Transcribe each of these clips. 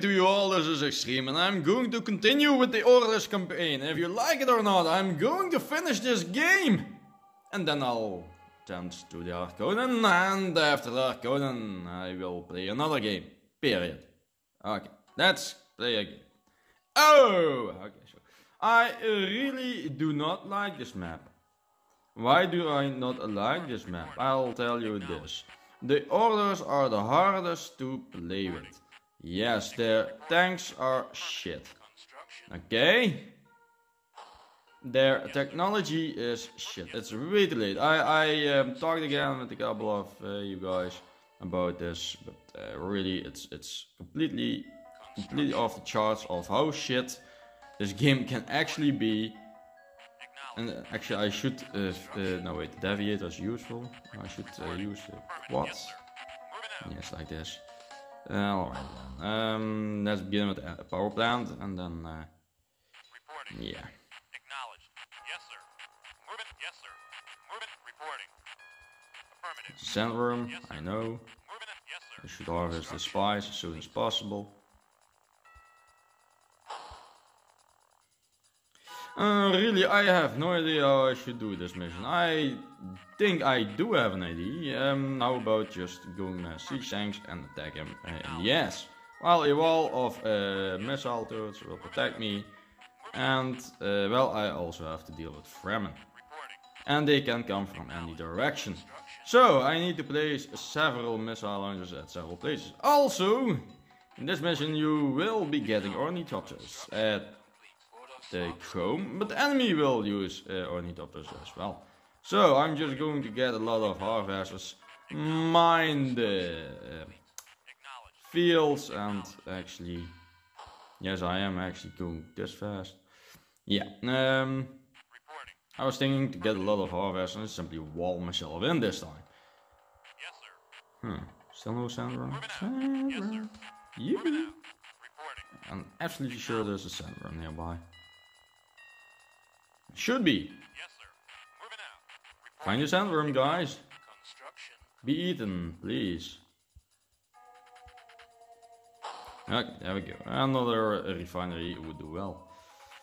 To you all, this is Extreme and I'm going to continue with the Ordos campaign. If you like it or not, I'm going to finish this game. And then I'll jump to the Harkonnen and after the Harkonnen I will play another game. Period. Okay, let's play a game. Oh! Okay, so I really do not like this map. Why do I not like this map? I'll tell you this. The Ordos are the hardest to play with. Yes, their tanks are shit. Okay? Their technology is shit. It's really late. I, I um, talked again with a couple of uh, you guys about this, but uh, really it's it's completely completely off the charts of how shit this game can actually be. And uh, actually I should, uh, uh, no wait, deviate is useful. I should uh, use quads. Yes, like this. Uh, Alright then. Um, let's begin with a power plant and then, uh, yeah. Acknowledged. Yes, sir. Moving. Yes, sir. Moving. Reporting. Affirmative. Sand room, I know. Moving. Yes, sir. We should harvest the spice as soon as possible. Uh, really, I have no idea how I should do this mission. I think I do have an idea. Um, how about just going uh, siege tanks and attack him uh, ass? Well, a wall of uh, missile turrets will protect me. And, uh, well, I also have to deal with Fremen. And they can come from any direction. So, I need to place several missile launchers at several places. Also, in this mission you will be getting ornithopters at chrome, but the enemy will use uh, ornithopters as well. So I'm just going to get a lot of harvesters, mine the uh, fields, and actually, yes, I am actually going this fast. Yeah, um, I was thinking to get a lot of harvesters and simply wall myself in this time. Yes, sir. Hmm, still no Sandworm. sir. Yippee. Reporting. I'm absolutely sure there's a sandworm nearby. Should be. Yes, sir. Moving out. Find your sandworm, guys. Construction. Be eaten, please. Okay, there we go. Another refinery would do well.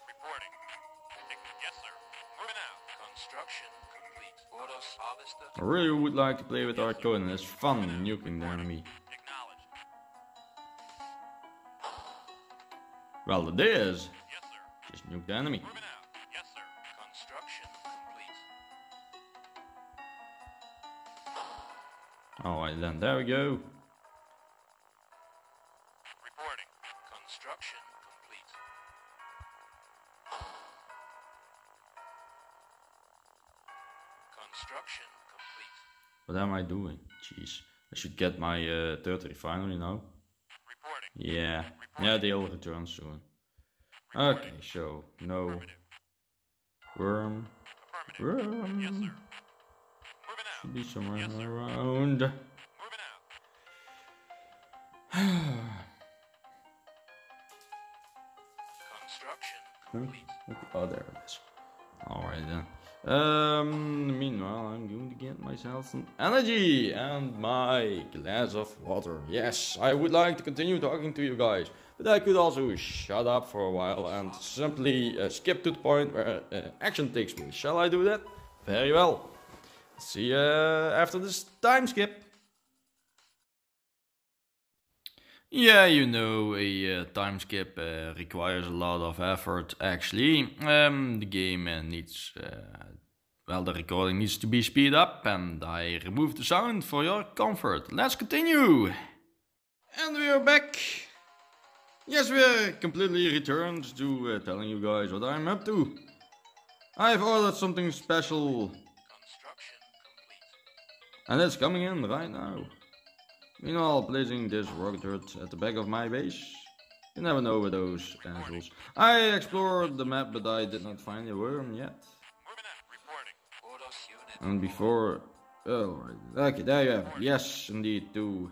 Reporting. Yes, sir. Moving out. Construction complete. Ordos harvester. I really would like to play with our code and it's fun nuking the enemy. Acknowledged. Well, it is. Yes, sir. Just nuke the enemy. Alright then, there we go. Reporting. Construction complete. Construction complete. What am I doing? Jeez. I should get my uh, third refinery now. Reporting. Yeah. Yeah, they'll return soon. Okay, so no worm. Worm. Yes, sir. Should be somewhere Yes, around. Construction. Oh, there it is. Alright then. Um, meanwhile, I'm going to get myself some energy and my glass of water. Yes, I would like to continue talking to you guys, but I could also shut up for a while and simply uh, skip to the point where uh, action takes me. Shall I do that? Very well. See you after this time skip. Yeah, you know, a uh, time skip uh, requires a lot of effort actually. Um, the game uh, needs, uh, well, the recording needs to be speed up and I removed the sound for your comfort. Let's continue! And we are back! Yes, we are completely returned to uh, telling you guys what I'm up to. I've ordered something special. And it's coming in right now. Meanwhile, placing this rocket turret at the back of my base. You never know with those assholes. I explored the map, but I did not find a worm yet. And before... Oh. Okay, there you have it. Yes, indeed, two.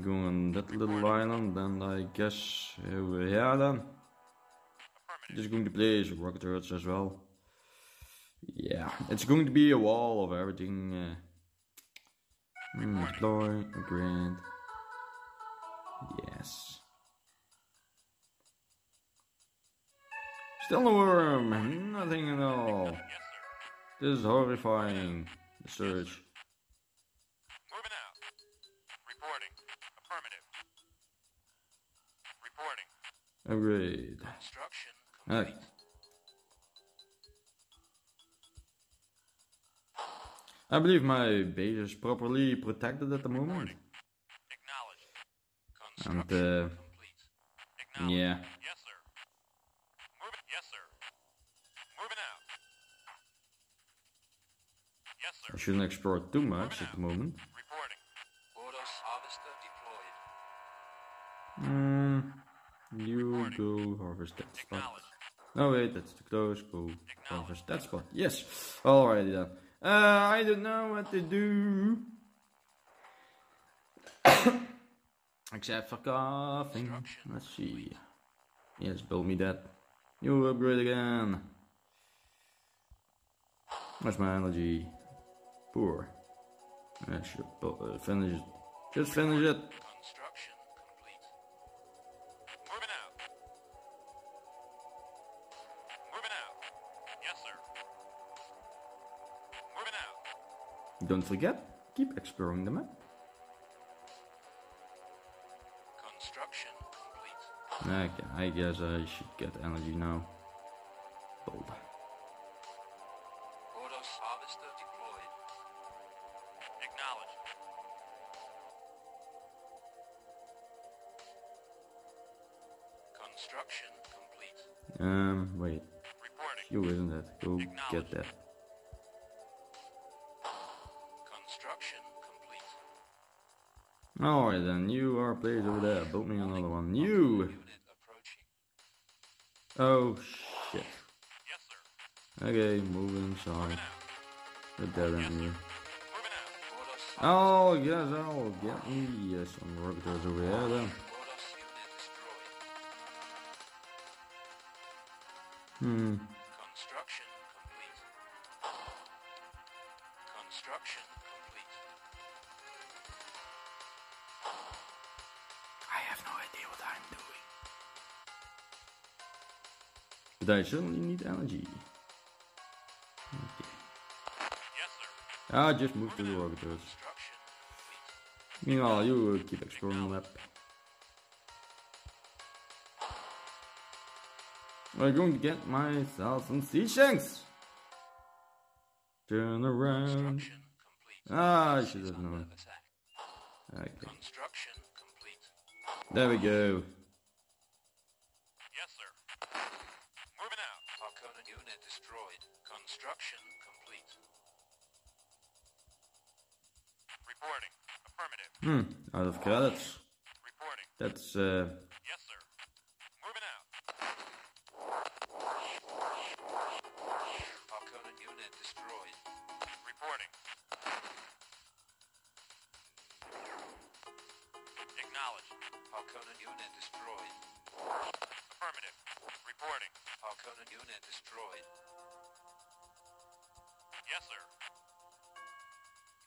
Go on that little island, and I guess... Uh, yeah, then. Just going to place rocket turrets as well. Yeah, it's going to be a wall of everything. Uh, Deploy, upgrade. Yes. Still a worm! Nothing at all. This is horrifying. The search. Moving out. Reporting. Reporting. Upgrade. Construction complete. I believe my base is properly protected at the moment. And Construction uh, yeah, Yes, sir. Moving. Yes, sir. Moving out. Yes, sir. I shouldn't explore too much at the moment. Reporting. Ordos harvester deployed. Hmm. You go harvest that spot. Acknowledged. No wait, that's too close. Go harvest that spot. Yes. Alrighty then. Uh, I don't know what to do. Except for coughing. Let's see. Yes, build me that. You upgrade again. What's my energy? Poor. I should uh, finish it. Just finish it. Don't forget, keep exploring the map. Construction complete. Okay, I guess I should get energy now. Build. Ordos harvester deployed. Acknowledged. Construction complete. Um, wait. Reporting. You isn't it? Go get that. Alright then, you are placed over there. Build me another one. You! Oh shit. Okay, move inside. Put that in here. Moving. Oh, yes, I'll get me uh, some rocketers over there then. Hmm. I have no idea what I'm doing. But I certainly need energy. Okay. Yes, sir. Ah, just move to the rocketers. Construction complete. Meanwhile, you keep exploring the map. I'm going to get myself some siege tanks. Turn around. Ah, I This should is have known. Okay. Construction complete. There we go. Yes, sir. Moving out. Harkonnen unit destroyed. Construction complete. Reporting. Affirmative. Hmm. Out of credits. Reporting. That's uh. Harkonnen unit destroyed. Affirmative. Reporting. Harkonnen unit destroyed. Yes, sir.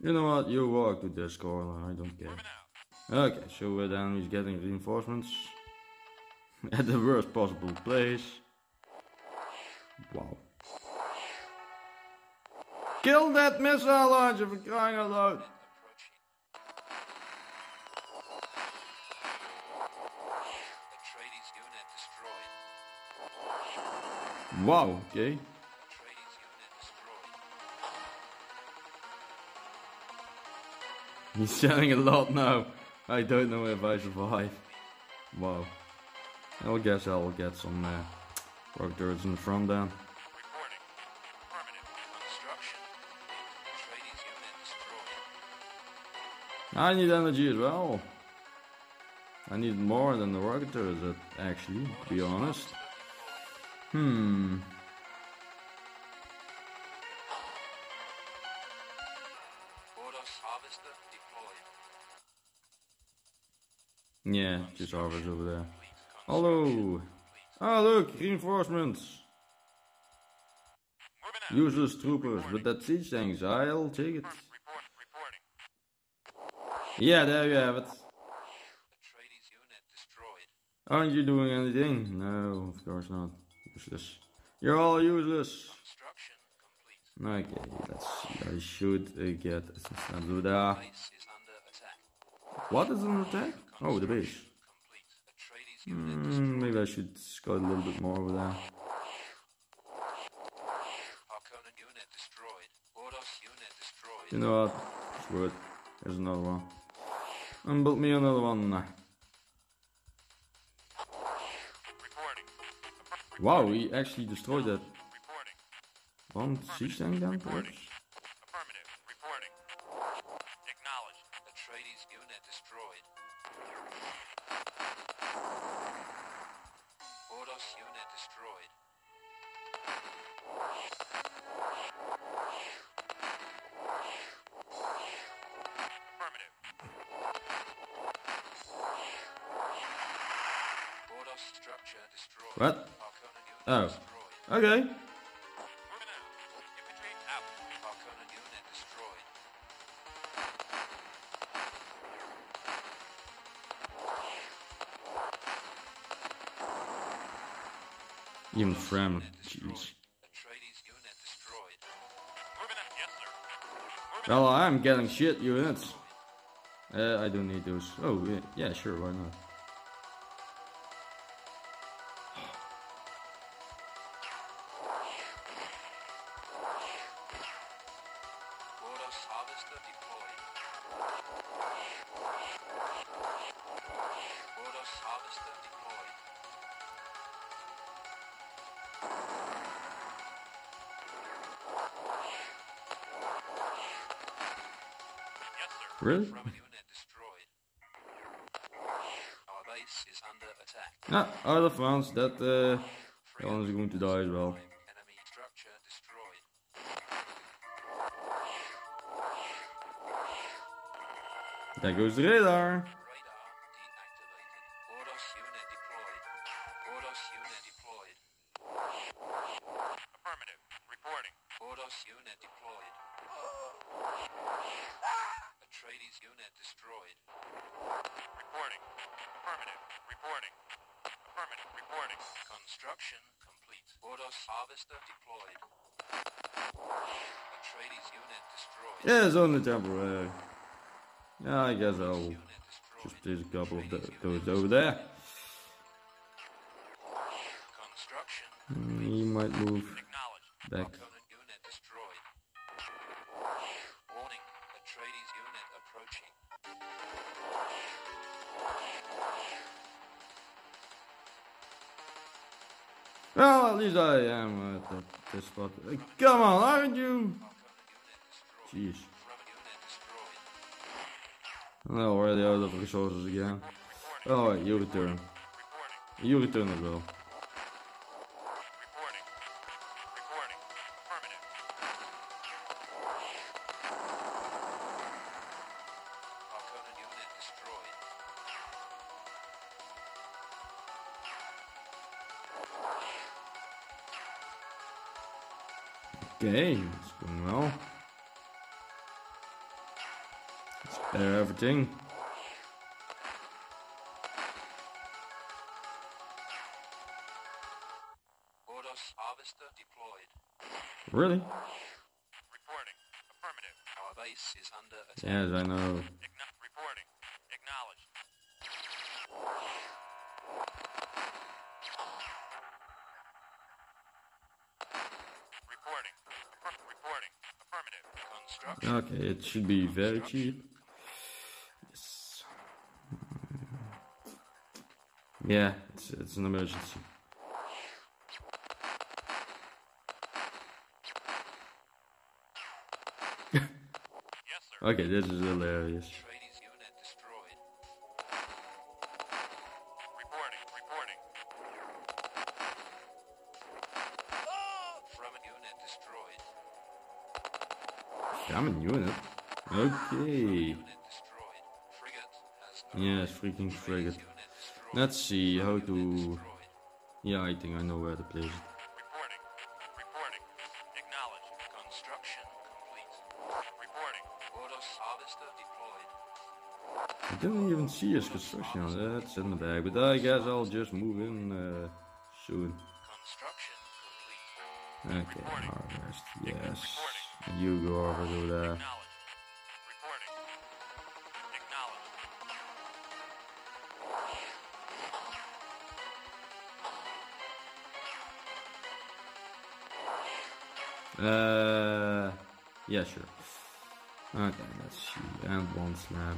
You know what? You walk to this corner. I don't care. Okay, so uh, then he's getting reinforcements at the worst possible place. Wow. Kill that missile launcher for crying out loud. Wow, okay. He's selling a lot now. I don't know if I survive. Wow. I guess I'll get some uh, rock turrets in the front then. I need energy as well. I need more than the rocket turrets, uh, actually, to be honest. Hmm. Ordos harvester deployed. Yeah, just harvest over there. Hello. Ah, look, reinforcements. Useless troopers with that siege tanks. I'll take it. Yeah, there you have it. Atreides unit destroyed. Aren't you doing anything? No, of course not. Useless. You're all useless. Okay, let's see. I should uh, get do that. Base is under attack. What is an attack? Oh, the base. Complete. Atreides unit Hmm, maybe I should scout a little bit more over there. Harkonnen unit destroyed. Ordos unit destroyed. You know what? Screw it. There's another one. And build me another one. Wow, he actually destroyed that one siege tank down perhaps? Even Fram. Jeez. Well, I'm getting shit units. Uh, I don't need those. Oh, yeah, yeah sure, why not? That, uh, that one is going to die as well. There goes the radar. It's only temporary. Yeah, I guess I'll just do a couple of those over there. Hmm, Construction He might move back. Harkonnen unit destroyed. Warning, Atreides unit approaching. Well, at least I am at this spot. Come on, aren't you? Harkonnen unit destroyed. Jeez. Destroyed. I'm already out of resources again. Oh, wait, you return. You return as well. Reporting. Everything. Ordos harvester deployed. Really? Reporting. Affirmative. Our base is under attack. Yes, I know. Reporting. Acknowledged. Reporting. Reporting. Affirmative. Construction. Okay, it should be very cheap. Yeah, it's, it's an emergency. Okay, this is hilarious. Reporting. Reporting. Fremen unit destroyed. A unit. Okay. Unit destroyed. Frigate freaking frigate. Let's see how to... Yeah, I think I know where to place it. Reporting. Reporting. Acknowledged. Construction complete. Reporting. Ordos harvester deployed. I didn't even see his construction. That's in the bag, but I guess I'll just move in uh, soon. Construction complete. Okay, harvest, yes. You go over to there. Uh, yeah, sure. Okay, let's see. And one slab.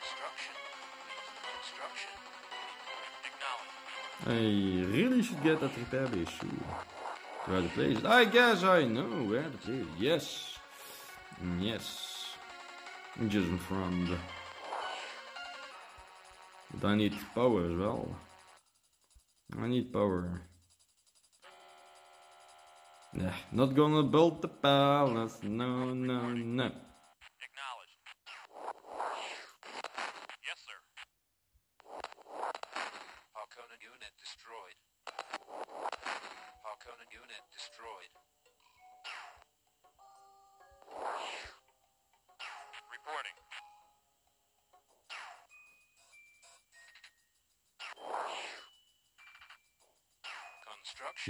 Construction. Construction. Acknowledged. I really should get that repair soon. Where to place? I guess I know where to place. Yes. Mm, Yes. Just in front. But I need power as well. I need power. Nah, not gonna build the palace. No, no, no.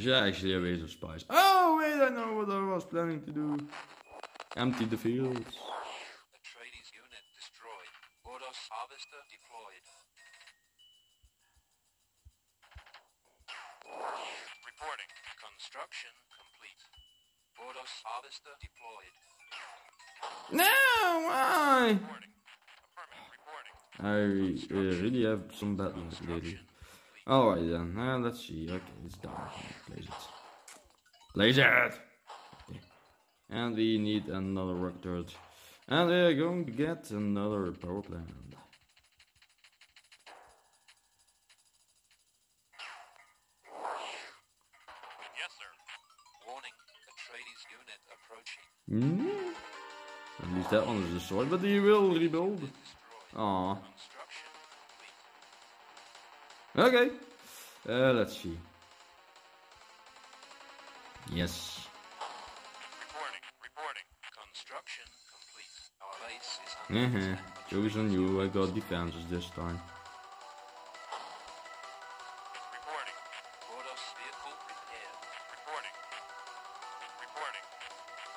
Construction. Is actually a waste of spice. Oh, wait, I know what I was planning to do. Empty the fields. Atreides unit destroyed. Ordos harvester deployed. Reporting. Construction complete. Ordos harvester deployed. No, why? Reporting. Affirmative. Reporting. I uh, really have some bad luck lately. Alright then, uh, let's see. Okay, it's done. Place it. Place it! Okay. And we need another rock turret. And we're going to get another power plant. Yes, sir. Warning. Atreides unit approaching. Hmm? At least that one is destroyed, but he will rebuild. Aw. Okay. Uh, let's see. Yes. Reporting. Reporting. Construction complete. Our base is Uh huh. attack. Joke's on you, I got defenses this time. Reporting. Ordos vehicle repaired. Reporting. Reporting.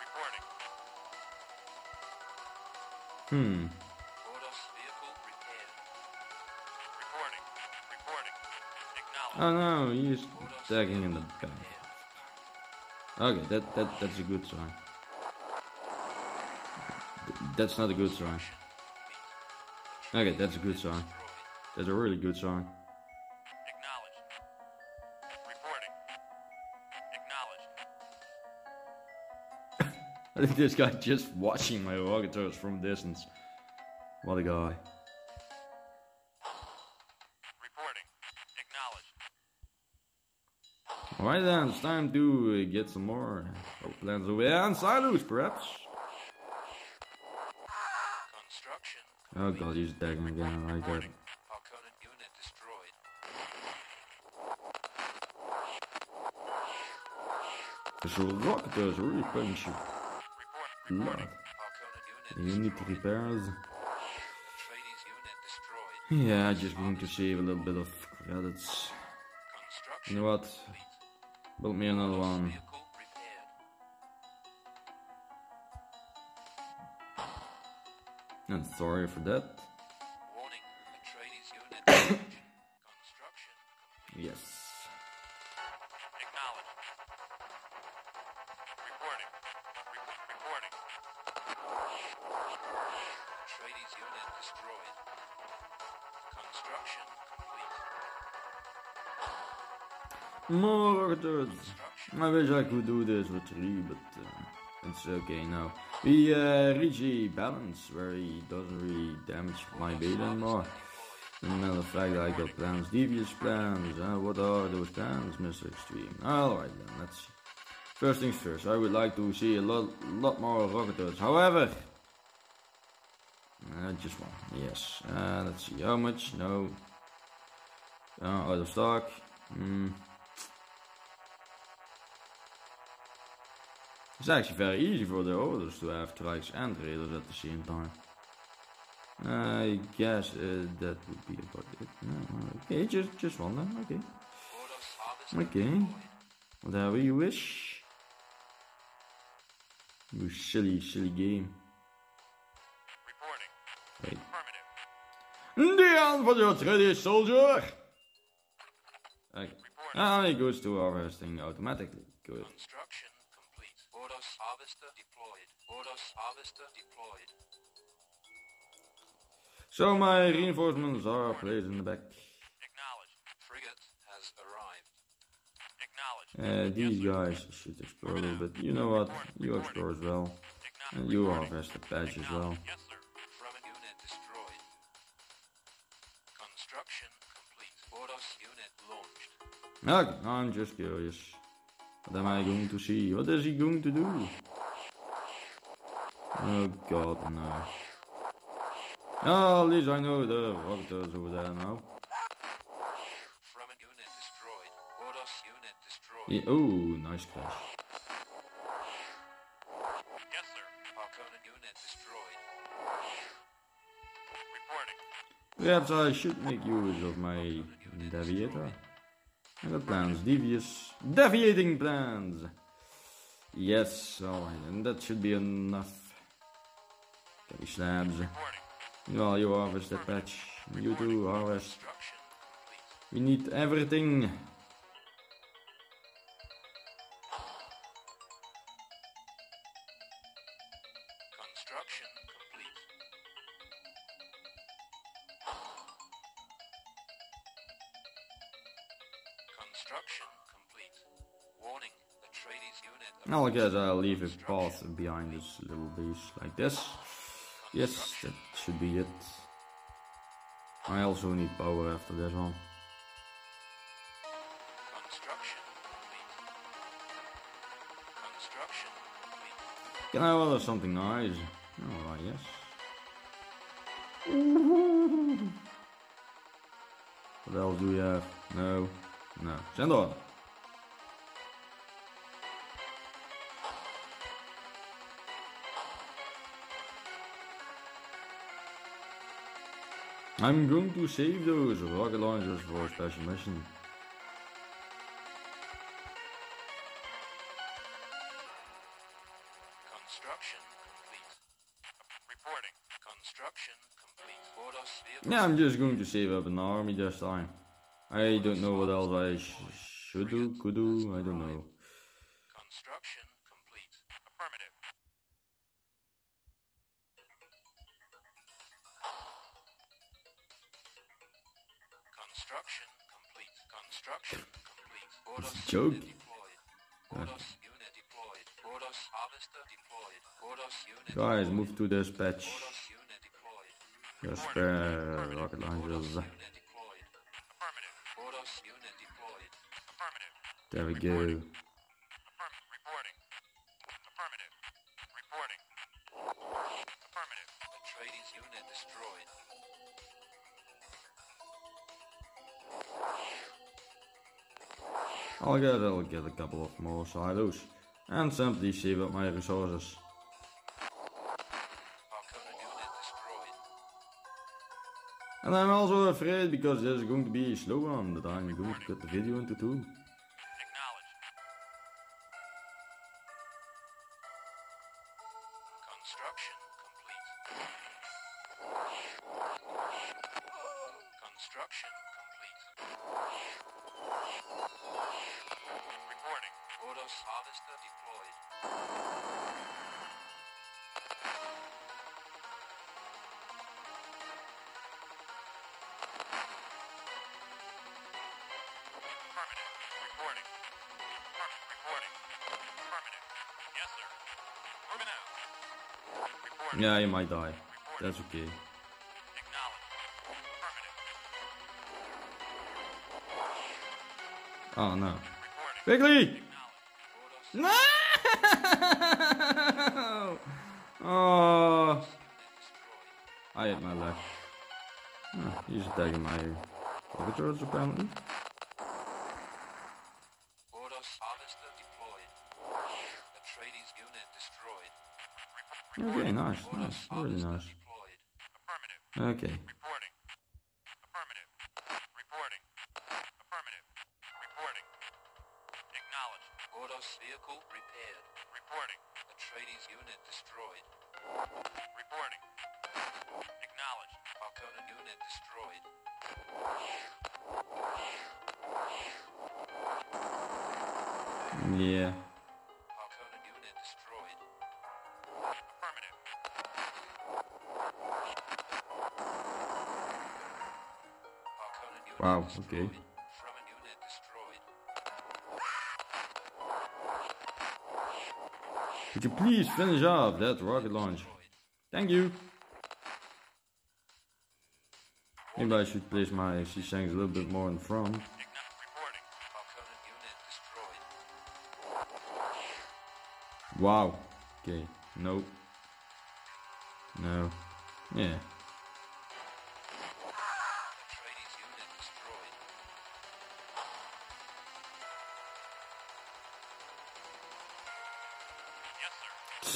Reporting. Hmm. Ordos vehicle repaired. Reporting. Oh no, he's tagging in the back. Okay, that, that that's a good sign. That's not a good sign. Okay, that's a good sign. That's a really good sign. I think this guy just watching my rocket from distance. What a guy. Alright then, it's time to uh, get some more plants over here and silos, perhaps. Construction. Oh god, he's attacking again. I got unit. This rocket turrets really punch you. Report. Lot. Reporting. Harkonnen unit You need to destroyed. repairs. Atreides unit destroyed. Yeah, just going to save a little bit of credits. You know what? Build me another one. And sorry for that. I could do this with three, but uh, it's okay now. We uh, reach a balance where he doesn't really damage my bait anymore. Of fact, I got plans, devious plans. Uh, what are those plans, Mr. Extreme? Alright then, let's. First things first, I would like to see a lot, lot more rocket turrets. However, uh, just one, yes. Uh, let's see, how much? No. Uh, out of stock. Hmm. It's actually very easy for the Ordos to have trikes and raiders at the same time. I guess uh, that would be about it. No, okay, just just one then. Okay, okay. Whatever you wish. You silly, silly game. Wait. Affirmative. The answer ready, soldier! Okay. And it goes to harvesting automatically. Good. Harvester deployed. Harvester deployed. So my reinforcements are placed in the back. Acknowledged. Frigate has arrived. Acknowledged. Uh, these guys should explore a little bit. You know what? You explore as well. And you harvest the patch as well. Yes, sir. Front unit destroyed. Construction complete. Ordos unit launched. Okay, I'm just curious. What am I going to see? What is he going to do? Oh god, no. Oh, at least I know the rocketers over there now. Front unit destroyed. Ordos unit destroyed. Yeah, oh, nice crash. Yes, sir. Harkonnen unit destroyed. Reporting. Perhaps I should make use of my deviator. Got plans, devious, deviating plans. Yes, alright, and that should be enough. Get slabs. Well, you harvest that patch. You too harvest. We need everything. Unit. Well, I guess I'll uh, leave a path behind this little base like this. Yes, that should be it. I also need power after this one. Construction complete. Construction complete. Can I order something nice? Alright, yes. What else do we have? No. No. Send on. I'm going to save those rocket launchers for a special mission. Construction complete. Reporting. Construction complete. Yeah, I'm just going to save up an army this time. I don't know what else I sh should do, could do, I don't know. Unit Guys, move to this patch. Ordos unit. Uh, Just spare rocket launchers. Unit deployed. Affirmative. Ordos unit deployed. Affirmative. There we go. Reporting. Affirmative. Reporting. Affirmative. Atreides unit destroyed. I'll get, I'll get a couple of more silos. And simply save up my resources. And I'm also afraid because this is going to be a slow one that I'm going to cut the video into two. Affirmative. Reporting. Affirmative. Yes, sir. Moving out. Reporting. Yeah, you might die. That's okay. Oh no. Quickly! No! Oh. I hit my leg. Oh, he's attacking my turrets apparently. Okay, nice, Ordos nice, really nice. Okay. Reporting. Affirmative. Reporting. Affirmative. Reporting. Acknowledged. Ordos vehicle repaired. Reporting. Atreides unit destroyed. Reporting. Acknowledged. Harkonnen unit destroyed. Yeah. Wow, okay. Could you please finish off that rocket launch? Thank you. Maybe I should place my siege tanks a little bit more in front. Wow. Okay. Nope. No. Yeah.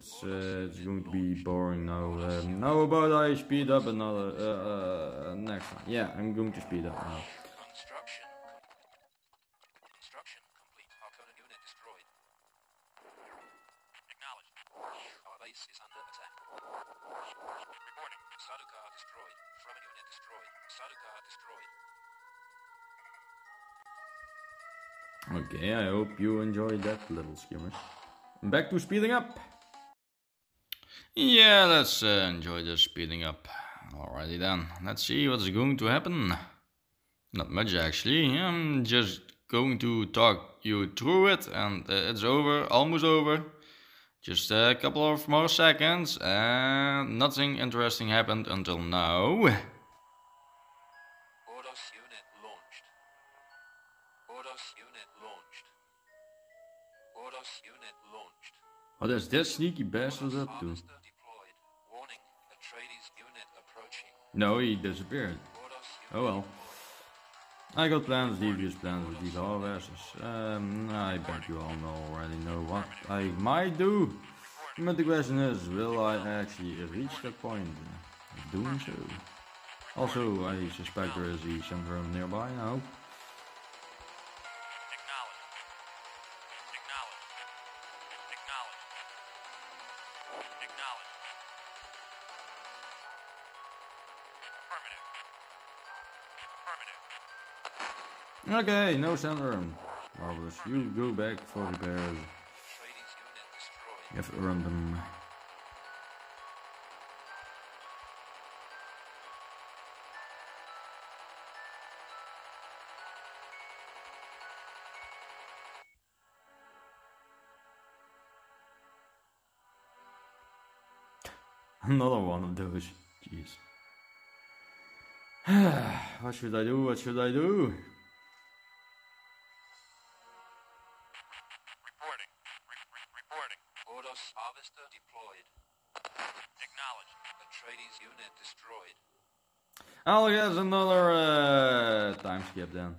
It's uh, it's going to be boring now. Um, how about I speed up another uh, uh, next time? Yeah, I'm going to speed up now. Construction. Construction complete. Harkonnen unit destroyed. Acknowledged. Our base is under attack. Reporting. Sardaukar destroyed. Fremen unit destroyed. Sardaukar destroyed. Okay, I hope you enjoyed that little skimmer. Back to speeding up. Yeah, let's uh, enjoy the speeding up. Alrighty then, let's see what's going to happen. Not much actually, I'm just going to talk you through it and uh, it's over, almost over. Just a couple of more seconds and nothing interesting happened until now. Ordos unit launched. Ordos unit launched. Ordos unit launched. What is this sneaky bastard up to? No, he disappeared. Oh well. I got plans, devious plans with these harvesters. Um, I bet you all know already know what I might do. But the question is, will I actually reach that point of doing so? Also, I suspect there is a sandworm nearby now. Acknowledged. Okay, no sandworm. Marvelous. You go back for repairs. You've earned them. Another one of those. Jeez. what should I do? What should I do? Destroyed. I'll guess another uh, time skip then.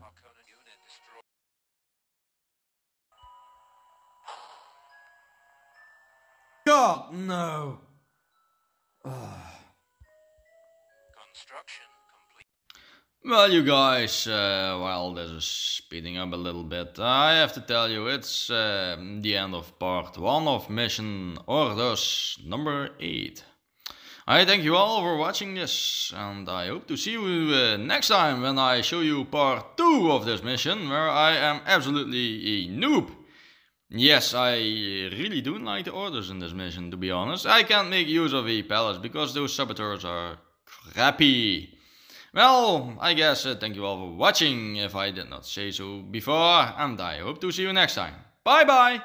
God, no! Construction complete. Well, you guys, uh, while this is speeding up a little bit, I have to tell you it's uh, the end of part 1 of Mission Ordos number 8. I thank you all for watching this, and I hope to see you uh, next time when I show you part 2 of this mission, where I am absolutely a noob. Yes, I really don't like the Ordos in this mission, to be honest. I can't make use of a palace because those saboteurs are crappy. Well, I guess uh, thank you all for watching if I did not say so before, and I hope to see you next time. Bye bye!